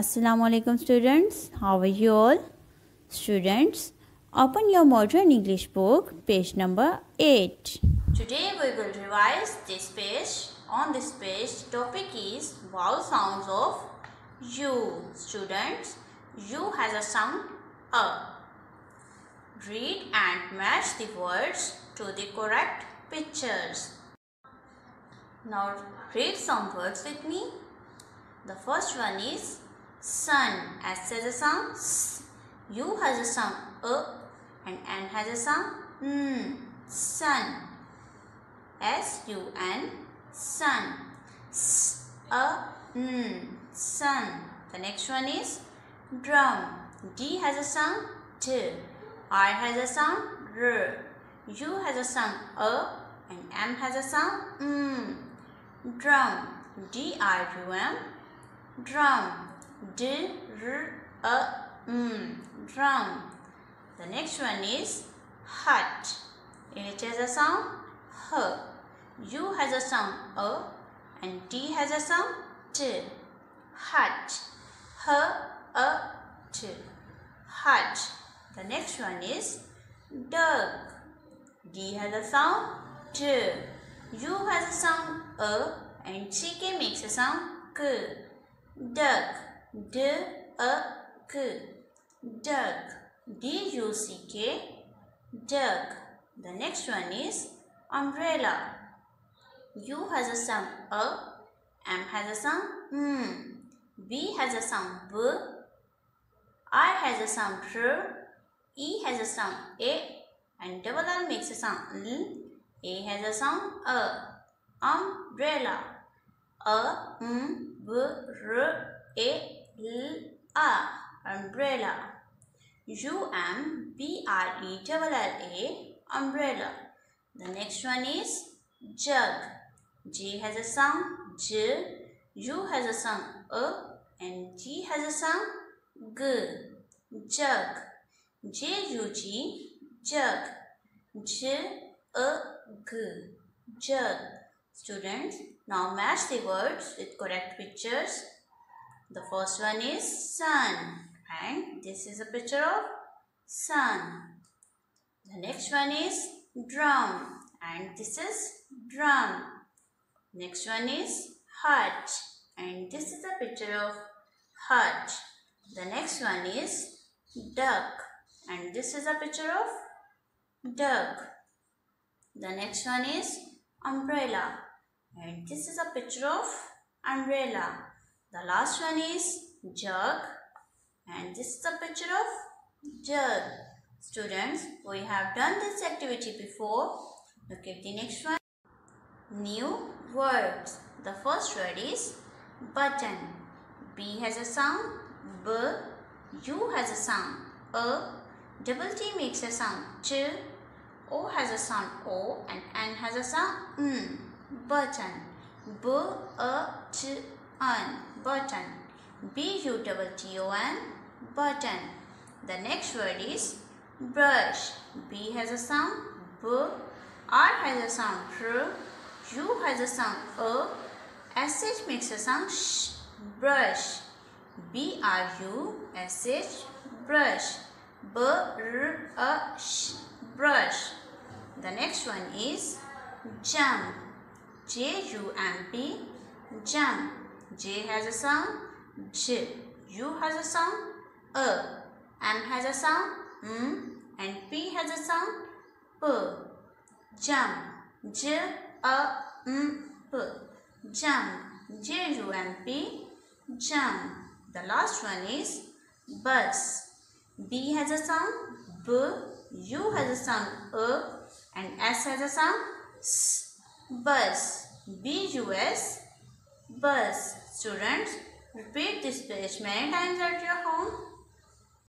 Assalamu alaikum students. How are you all? Students, open your modern English book, page number 8. Today we will revise this page. On this page, topic is vowel sounds of U. Students, U has a sound A. Read and match the words to the correct pictures. Now read some words with me. The first one is sun. S has a sound S. U has a sound A and N has a sound N. Sun. S U N. Sun. S A N. Sun. The next one is drum. D has a sound T. R has a sound R. U has a sound A and M has a sound M. Drum. D R U M. Drum. D R A M. Drum. The next one is hut. It has a sound H. U has a sound A and T has a sound T. Hut. H A T. Hut. The next one is duck. D has a sound D. U has a sound A and CK makes a sound K. Duck. D A K. Duck. D U C K. Duck. The next one is umbrella. U has a sound A. M has a sound M. B has a sound B. I has a sound R. E has a sound A. And double R makes a sound L. A has a sound A. Umbrella. A, M, B, R, A, L, A. Umbrella. U, M, B, R, E, double L, A. Umbrella. The next one is jug. J has a sound J. U has a sound A. And G has a sound G. Jug. J, U, G. Jug. J, A, G. Jug. Students, now match the words with correct pictures. The first one is sun and this is a picture of sun. The next one is drum and this is drum. Next one is hut and this is a picture of hut. The next one is duck and this is a picture of duck. The next one is umbrella and this is a picture of umbrella. The last one is jug and this is a picture of jug. Students, we have done this activity before. Look at the next one. New words. The first word is button. B has a sound B. U has a sound A. Double T makes a sound Ch. O has a sound O and N has a sound N. Button. B A T N. Button. B U double T O N. Button. The next word is brush. B has a sound B. R has a sound R. U has a sound A. SH makes a sound sh. Brush. B R U S H. Brush. B R A sh. Brush. The next one is jump. J U M P. Jump. J has a sound J. U has a sound A. M has a sound M. And P has a sound P. Jump. J A M P. Jump. J U M P. Jump. The last one is bus. B has a sound B. U has a sound A. And S has a sound S. Bus. B U S. Bus. Students, repeat this page many times at your home.